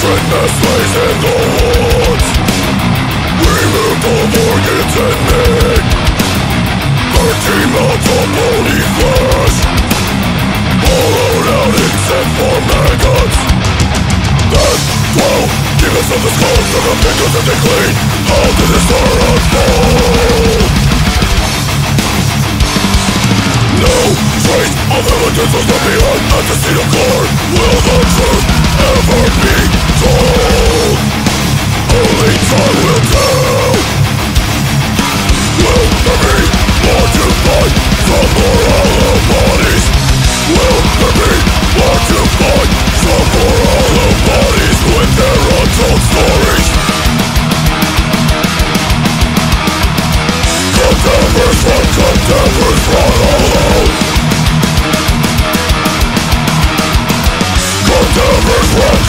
Putrid lays in the woods Remove the organs and meat Thirteen mouths of bony flesh Hollowed out except for maggots Then twelve demons of the skulls To the fingers that they clean How did this start unfold? No trace of evidence was left behind At the scene of court Will the truth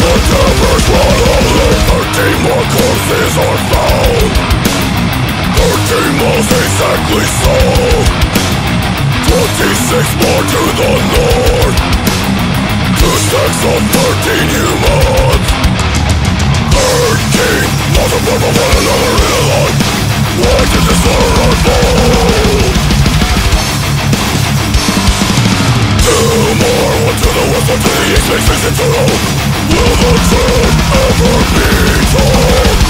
Cadavers run alone Thirteen more corpses are found miles exactly so Twenty-six more to the north Two stacks of thirteen humans one Why did this unfold? Two more, one to the west, one to the east Makes Will the truth ever be told?